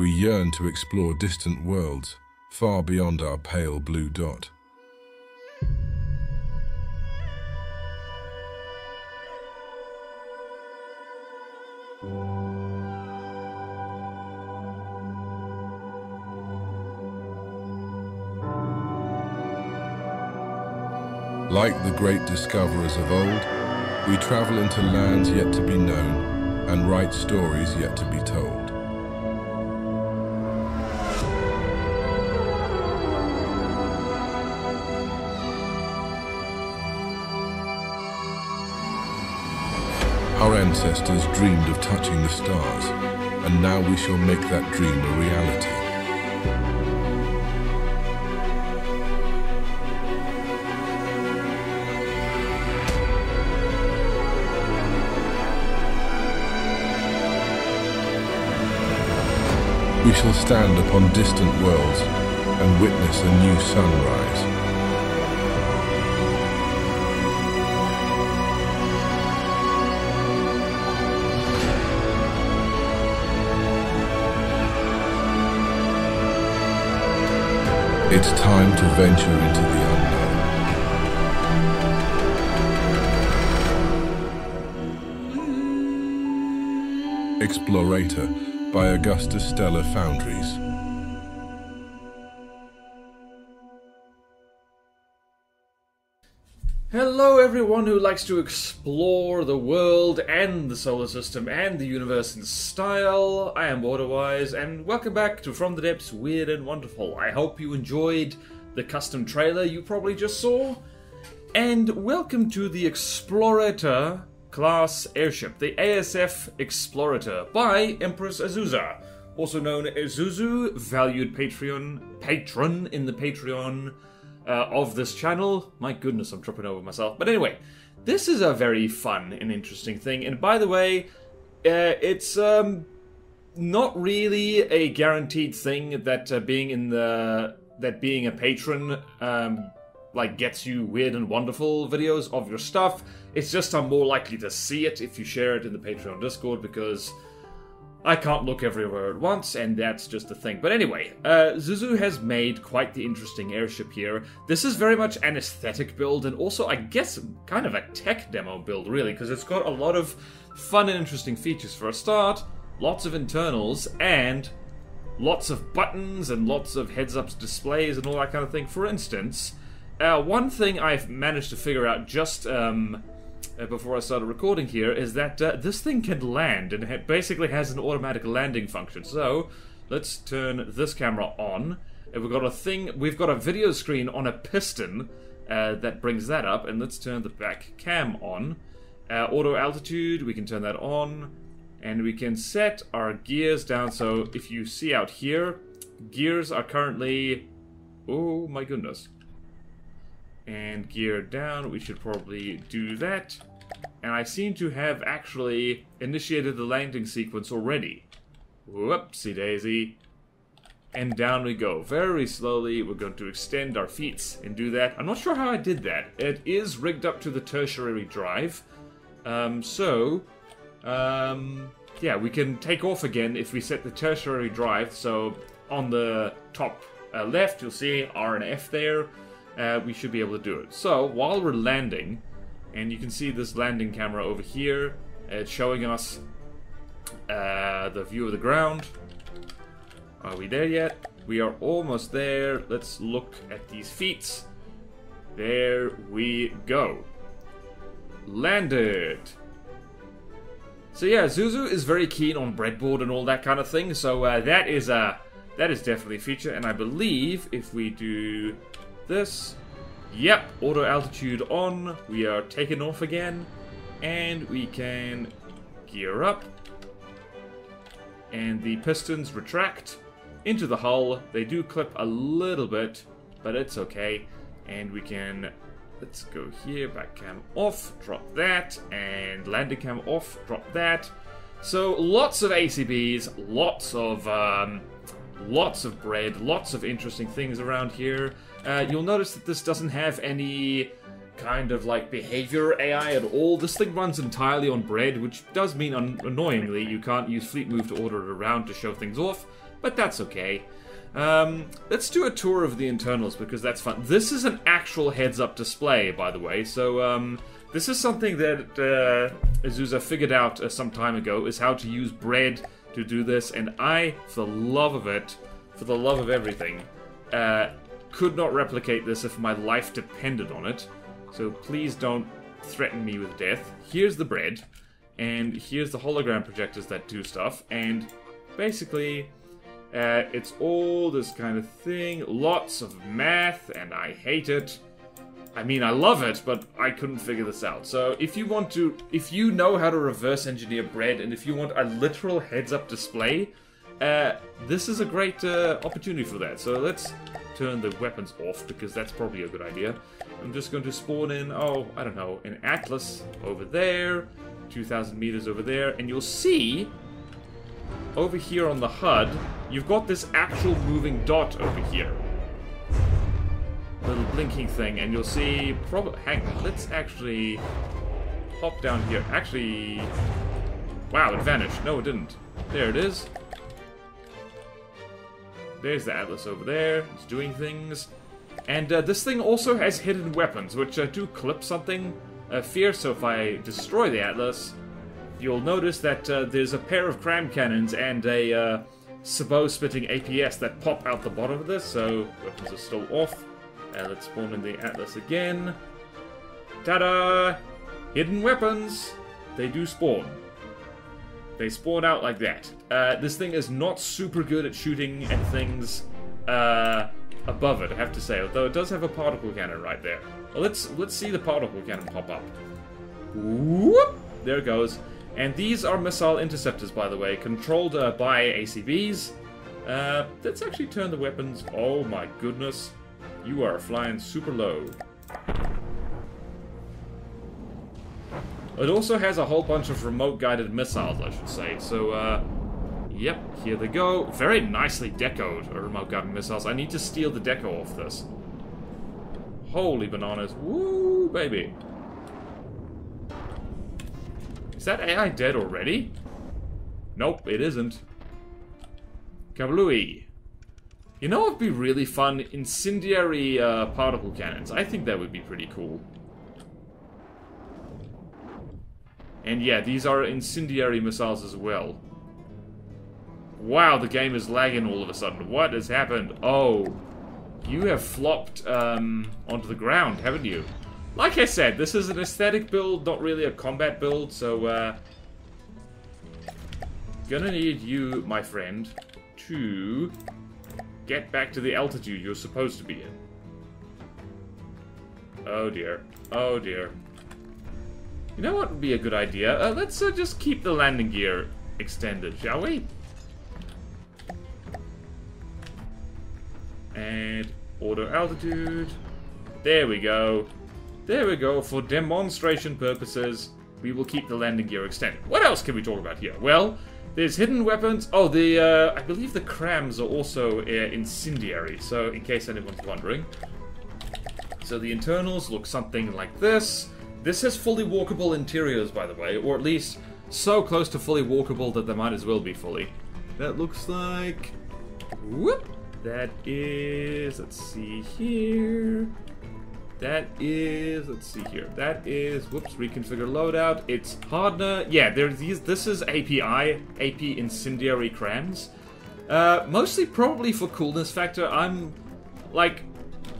We yearn to explore distant worlds, far beyond our pale blue dot. Like the great discoverers of old, we travel into lands yet to be known and write stories yet to be told. Our ancestors dreamed of touching the stars, and now we shall make that dream a reality. We shall stand upon distant worlds and witness a new sunrise. It's time to venture into the unknown. Explorator by Augusta Stella Foundries. Everyone who likes to explore the world and the solar system and the universe in style. I am BorderWise, and welcome back to From the Depths Weird and Wonderful. I hope you enjoyed the custom trailer you probably just saw. And welcome to the Explorator class airship, the ASF Explorator by Empress Azusa, also known as Zuzu, valued Patreon patron in the Patreon uh, of this channel. My goodness, I'm tripping over myself. But anyway, this is a very fun and interesting thing. And by the way, uh, it's um, not really a guaranteed thing that uh, being in the that being a patron um, like gets you weird and wonderful videos of your stuff. It's just I'm more likely to see it if you share it in the Patreon Discord because I can't look everywhere at once, and that's just the thing. But anyway, uh, Zuzu has made quite the interesting airship here. This is very much an aesthetic build, and also, I guess, kind of a tech demo build, really, because it's got a lot of fun and interesting features. For a start, lots of internals, and lots of buttons, and lots of heads up displays, and all that kind of thing. For instance, uh, one thing I've managed to figure out just um, uh, before I started recording here is that uh, this thing can land and it basically has an automatic landing function. So let's turn this camera on. And we've got a thing, we've got a video screen on a piston uh, that brings that up. And let's turn the back cam on. Uh, auto altitude, we can turn that on. And we can set our gears down. So if you see out here, gears are currently. Oh my goodness and gear down. We should probably do that. And I seem to have actually initiated the landing sequence already. Whoopsie daisy. And down we go. Very slowly, we're going to extend our feet and do that. I'm not sure how I did that. It is rigged up to the tertiary drive. Um, so, um, yeah, we can take off again if we set the tertiary drive. So, on the top uh, left, you'll see R and F there uh, we should be able to do it. So while we're landing, and you can see this landing camera over here, it's showing us uh, the view of the ground. Are we there yet? We are almost there. Let's look at these feet. There we go. Landed. So yeah, Zuzu is very keen on breadboard and all that kind of thing. So uh, that is a that is definitely a feature. And I believe if we do this. Yep, auto altitude on. We are taking off again. And we can gear up. And the pistons retract into the hull. They do clip a little bit, but it's okay. And we can, let's go here, back cam off, drop that, and landing cam off, drop that. So lots of ACBs, lots of, um, lots of bread, lots of interesting things around here. Uh, you'll notice that this doesn't have any kind of like behavior AI at all. This thing runs entirely on bread, which does mean annoyingly you can't use fleet move to order it around to show things off, but that's okay. Um, let's do a tour of the internals because that's fun. This is an actual heads-up display, by the way. So um, this is something that uh, Azusa figured out uh, some time ago is how to use bread to do this, and I, for the love of it, for the love of everything, uh, could not replicate this if my life depended on it. So please don't threaten me with death. Here's the bread, and here's the hologram projectors that do stuff, and basically uh, it's all this kind of thing, lots of math, and I hate it. I mean, I love it, but I couldn't figure this out. So if you want to, if you know how to reverse engineer bread, and if you want a literal heads-up display, uh, this is a great uh, opportunity for that. So let's turn the weapons off, because that's probably a good idea. I'm just going to spawn in, oh, I don't know, an Atlas over there, 2,000 meters over there, and you'll see over here on the HUD, you've got this actual moving dot over here. Little blinking thing, and you'll see... Probably, hang on, let's actually hop down here. Actually... Wow, it vanished. No, it didn't. There it is. There's the Atlas over there. It's doing things. And uh, this thing also has hidden weapons, which uh, do clip something uh, fierce. So if I destroy the Atlas, you'll notice that uh, there's a pair of cram cannons and a uh, sabot spitting APS that pop out the bottom of this, so weapons are still off. Uh, let's spawn in the Atlas again. Ta-da! Hidden weapons! They do spawn. They spawn out like that. Uh, this thing is not super good at shooting at things uh, above it, I have to say, although it does have a particle cannon right there. Well, let's let's see the particle cannon pop up. Whoop! There it goes. And these are missile interceptors, by the way, controlled uh, by ACBs. Uh, let's actually turn the weapons. Oh my goodness. You are flying super low. It also has a whole bunch of remote-guided missiles, I should say. So, uh, yep, here they go. Very nicely decoed, remote-guided missiles. I need to steal the deco off this. Holy bananas. Woo, baby. Is that AI dead already? Nope, it isn't. Kablooey. You know what would be really fun? Incendiary uh, particle cannons. I think that would be pretty cool. And yeah, these are incendiary missiles as well. Wow, the game is lagging all of a sudden. What has happened? Oh, you have flopped um, onto the ground, haven't you? Like I said, this is an aesthetic build, not really a combat build, so, uh... Gonna need you, my friend, to get back to the altitude you're supposed to be in. Oh dear. Oh dear. You know what would be a good idea? Uh, let's uh, just keep the landing gear extended, shall we? And auto altitude. There we go. There we go, for demonstration purposes, we will keep the landing gear extended. What else can we talk about here? Well, there's hidden weapons. Oh, the, uh, I believe the crams are also uh, incendiary, so in case anyone's wondering. So the internals look something like this. This has fully walkable interiors, by the way, or at least so close to fully walkable that they might as well be fully. That looks like... Whoop! That is... Let's see here... That is, let's see here. That is, whoops, reconfigure loadout. It's hardener. Yeah, there's these. This is API, AP incendiary crams. Uh, mostly probably for coolness factor. I'm like,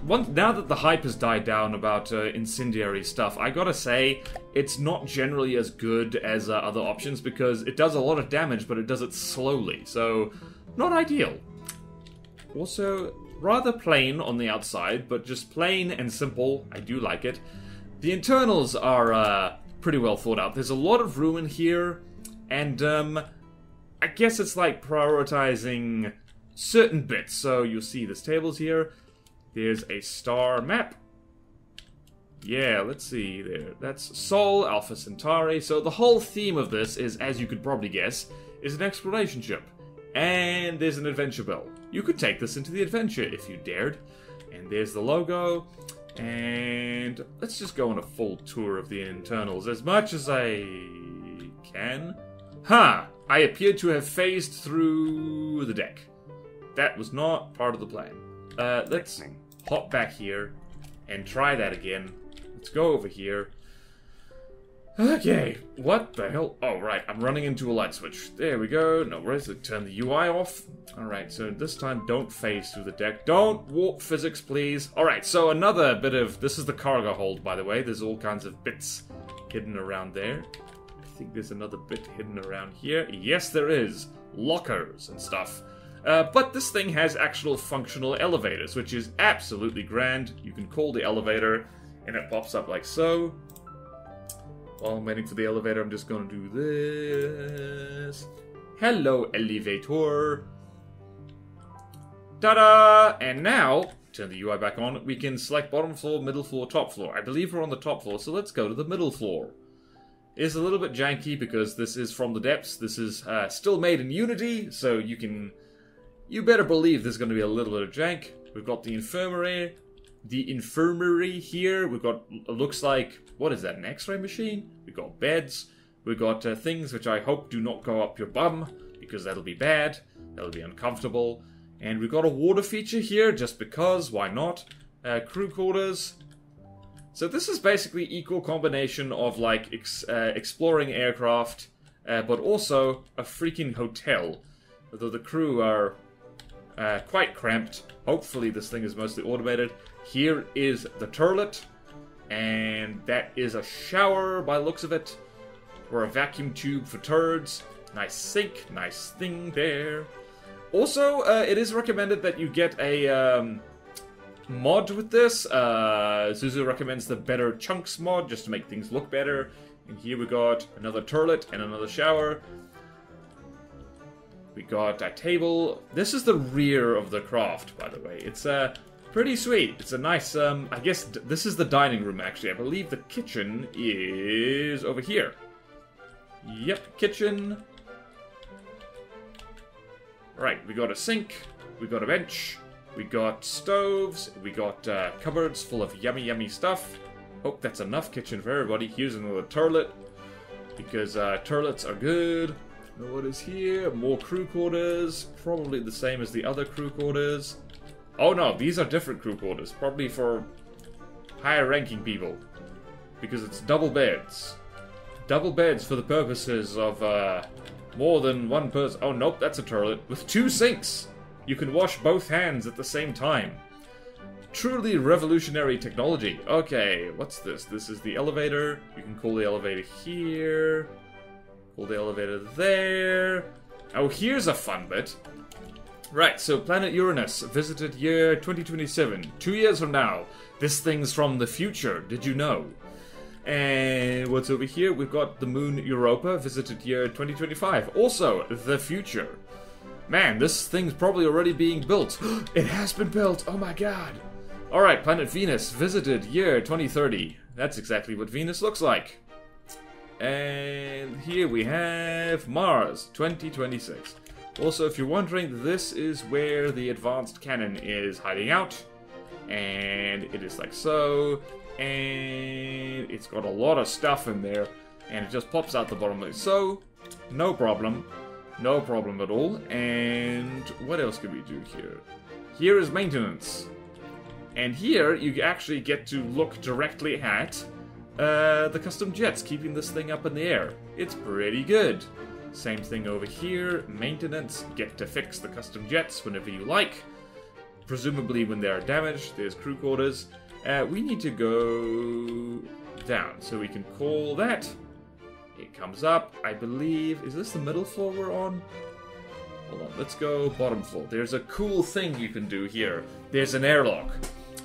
now that the hype has died down about uh, incendiary stuff, I gotta say it's not generally as good as uh, other options because it does a lot of damage, but it does it slowly. So, not ideal. Also, rather plain on the outside, but just plain and simple. I do like it. The internals are uh, pretty well thought out. There's a lot of room in here, and um, I guess it's like prioritizing certain bits. So you'll see this tables here. There's a star map. Yeah, let's see there. That's Sol, Alpha Centauri. So the whole theme of this is, as you could probably guess, is an exploration ship. And there's an adventure bell. You could take this into the adventure if you dared. And there's the logo. And let's just go on a full tour of the internals as much as I can. Ha! Huh, I appear to have phased through the deck. That was not part of the plan. Uh, let's hop back here and try that again. Let's go over here. Okay, what the hell? Oh, right, I'm running into a light switch. There we go. No worries, let's turn the UI off. Alright, so this time don't phase through the deck. Don't warp physics, please. Alright, so another bit of... This is the cargo hold, by the way. There's all kinds of bits hidden around there. I think there's another bit hidden around here. Yes, there is. Lockers and stuff. Uh, but this thing has actual functional elevators, which is absolutely grand. You can call the elevator, and it pops up like so. While I'm waiting for the elevator, I'm just gonna do this. Hello, elevator. Ta-da! And now, turn the UI back on, we can select bottom floor, middle floor, top floor. I believe we're on the top floor, so let's go to the middle floor. It's a little bit janky because this is from the depths. This is uh, still made in Unity, so you can... You better believe there's going to be a little bit of jank. We've got the infirmary, the infirmary here. We've got, looks like, what is that, an x-ray machine? We've got beds. We've got uh, things which I hope do not go up your bum, because that'll be bad. That'll be uncomfortable. And we've got a water feature here, just because, why not? Uh, crew quarters. So this is basically equal combination of like ex uh, exploring aircraft, uh, but also a freaking hotel. Although the crew are uh, quite cramped. Hopefully this thing is mostly automated. Here is the turlet, and that is a shower by looks of it, or a vacuum tube for turds. Nice sink, nice thing there. Also, uh, it is recommended that you get a um, mod with this. Uh, Zuzu recommends the Better Chunks mod just to make things look better. And here we got another turlet and another shower. We got a table. This is the rear of the craft, by the way. It's uh, pretty sweet. It's a nice, um, I guess this is the dining room, actually. I believe the kitchen is over here. Yep, kitchen. Right, we got a sink, we got a bench, we got stoves, we got uh, cupboards full of yummy, yummy stuff. Hope that's enough kitchen for everybody. Here's another toilet, because uh, toilets are good. What is here? More crew quarters, probably the same as the other crew quarters. Oh no, these are different crew quarters, probably for higher ranking people, because it's double beds. Double beds for the purposes of uh, more than one person. Oh, nope, that's a toilet. With two sinks! You can wash both hands at the same time. Truly revolutionary technology. Okay, what's this? This is the elevator. You can call the elevator here. Call the elevator there. Oh, here's a fun bit. Right, so planet Uranus, visited year 2027. Two years from now. This thing's from the future, did you know? And what's over here? We've got the moon Europa, visited year 2025. Also, the future. Man, this thing's probably already being built. it has been built! Oh my god! Alright, planet Venus, visited year 2030. That's exactly what Venus looks like. And here we have Mars 2026. Also, if you're wondering, this is where the advanced cannon is hiding out. And it is like so and it's got a lot of stuff in there, and it just pops out the bottom like so. No problem. No problem at all. And what else can we do here? Here is maintenance. And here you actually get to look directly at uh, the custom jets, keeping this thing up in the air. It's pretty good. Same thing over here, maintenance, get to fix the custom jets whenever you like. Presumably when they are damaged, there's crew quarters. Uh, we need to go down, so we can call that. It comes up, I believe. Is this the middle floor we're on? Hold on, let's go bottom floor. There's a cool thing you can do here. There's an airlock.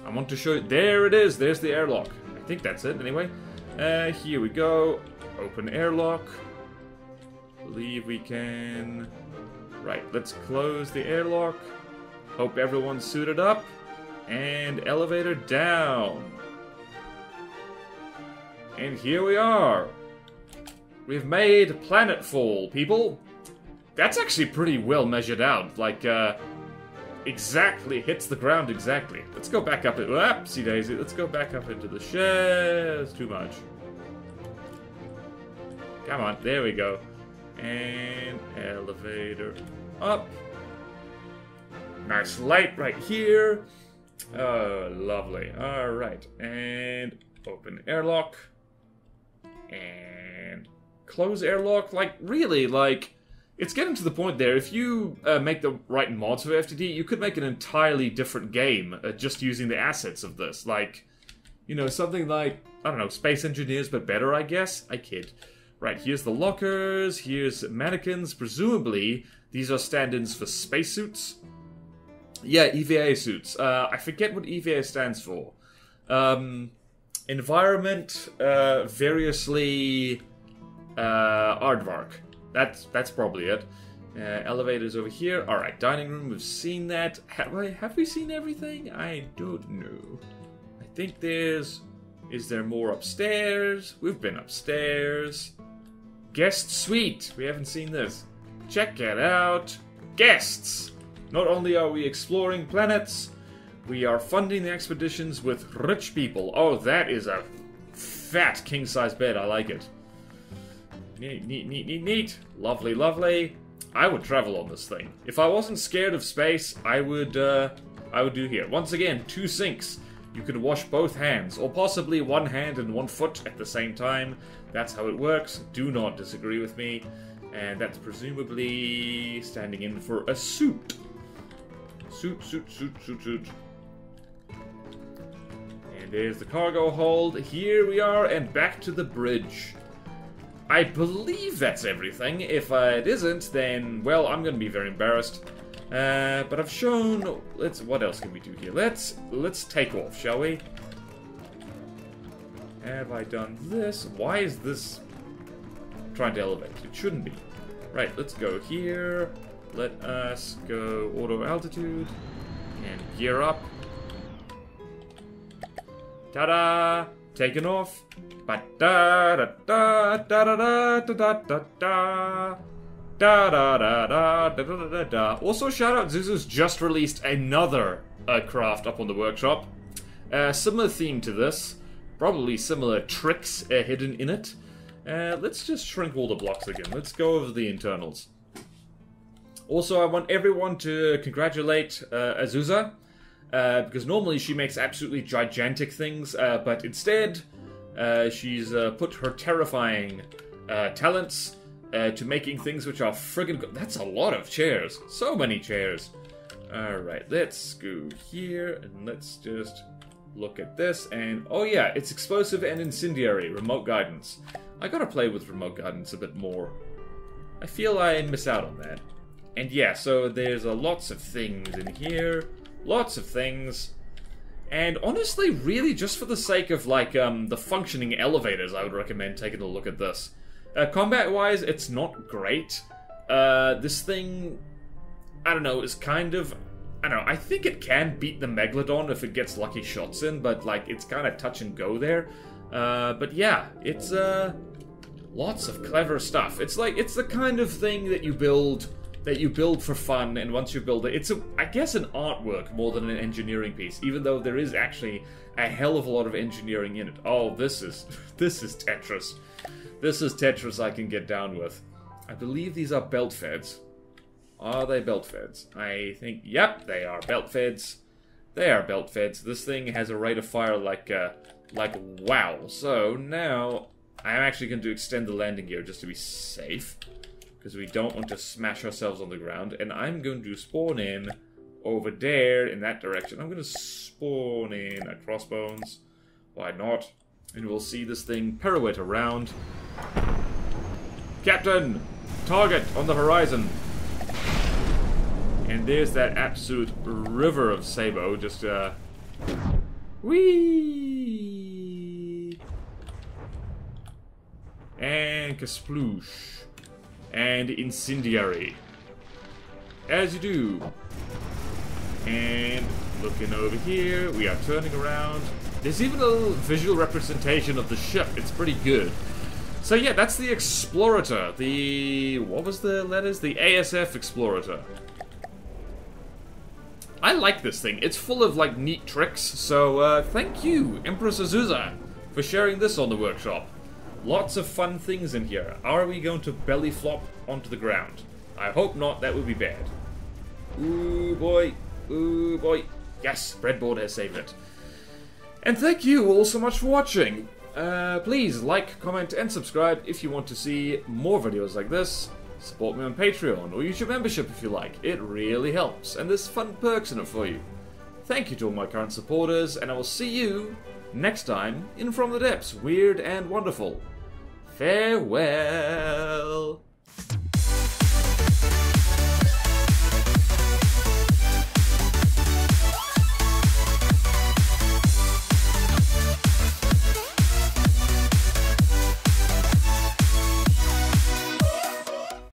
I want to show you. There it is. There's the airlock. I think that's it, anyway. Uh, here we go. Open airlock. Believe we can... Right, let's close the airlock. Hope everyone's suited up. And elevator down. And here we are. We've made planetfall, people. That's actually pretty well measured out. Like, uh, exactly hits the ground exactly. Let's go back up. it. Whoopsie daisy. Let's go back up into the. It's too much. Come on, there we go. And elevator up. Nice light right here. Oh, lovely. All right, and open airlock. And close airlock. Like, really, like, it's getting to the point there. If you uh, make the right mods for FTD, you could make an entirely different game uh, just using the assets of this. Like, you know, something like, I don't know, Space Engineers, but better, I guess? I kid. Right, here's the lockers, here's mannequins. Presumably, these are stand ins for spacesuits. Yeah, EVA suits. Uh, I forget what EVA stands for. Um, environment, uh, variously uh, aardvark. That's that's probably it. Uh, elevators over here. All right, dining room. We've seen that. Have I? Have we seen everything? I don't know. I think there's. Is there more upstairs? We've been upstairs. Guest suite. We haven't seen this. Check it out. Guests. Not only are we exploring planets, we are funding the expeditions with rich people. Oh, that is a fat king size bed. I like it. Neat, neat, neat, neat, neat. Lovely, lovely. I would travel on this thing. If I wasn't scared of space, I would, uh, I would do here. Once again, two sinks. You can wash both hands, or possibly one hand and one foot at the same time. That's how it works. Do not disagree with me. And that's presumably standing in for a suit. Suit, suit, suit, suit, suit. And there's the cargo hold. Here we are, and back to the bridge. I believe that's everything. If uh, it isn't, then, well, I'm gonna be very embarrassed. Uh, but I've shown. Let's. What else can we do here? Let's let's take off, shall we? Have I done this? Why is this trying to elevate? It shouldn't be. Right. Let's go here. Let us go auto altitude and gear up. Ta-da! Taken off. Ba da da da da da da da da da. Da da da da da da da da. Also, shout out Zuzu's just released another uh, craft up on the workshop. Uh, similar theme to this, probably similar tricks uh, hidden in it. Uh, let's just shrink all the blocks again. Let's go over the internals. Also, I want everyone to congratulate uh, Azusa uh, because normally she makes absolutely gigantic things, but instead she's put her terrifying talents uh, to making things which are friggin' good. That's a lot of chairs. So many chairs. Alright, let's go here and let's just look at this. And oh, yeah, it's explosive and incendiary. Remote guidance. I gotta play with remote guidance a bit more. I feel I miss out on that. And yeah, so there's uh, lots of things in here. Lots of things. And honestly, really, just for the sake of like um, the functioning elevators, I would recommend taking a look at this. Uh, combat-wise, it's not great. Uh, this thing, I don't know, is kind of, I don't know. I think it can beat the Megalodon if it gets lucky shots in, but like it's kind of touch and go there. Uh, but yeah, it's uh, lots of clever stuff. It's like it's the kind of thing that you build that you build for fun, and once you build it, it's a, I guess, an artwork more than an engineering piece. Even though there is actually a hell of a lot of engineering in it. Oh, this is this is Tetris. This is Tetris I can get down with. I believe these are belt feds. Are they belt feds? I think, yep, they are belt feds. They are belt feds. This thing has a rate of fire like, uh, like wow. So now I'm actually going to extend the landing gear just to be safe because we don't want to smash ourselves on the ground. And I'm going to spawn in over there in that direction. I'm going to spawn in a crossbones. Why not? And we'll see this thing pirouette around. Captain! Target on the horizon! And there's that absolute river of Sabot just, uh... Whee! And Kasploosh. And Incendiary. As you do. And looking over here, we are turning around. There's even a little visual representation of the ship. It's pretty good. So yeah, that's the Explorator. The... what was the letters? The ASF Explorator. I like this thing. It's full of like neat tricks. So uh, thank you, Empress Azusa, for sharing this on the workshop. Lots of fun things in here. Are we going to belly flop onto the ground? I hope not. That would be bad. Ooh boy. Ooh boy. Yes, breadboard has saved it. And thank you all so much for watching. Uh, please like, comment, and subscribe if you want to see more videos like this. Support me on Patreon or YouTube membership if you like. It really helps, and there's fun perks in it for you. Thank you to all my current supporters, and I will see you next time in From the Depths, Weird and Wonderful. Farewell.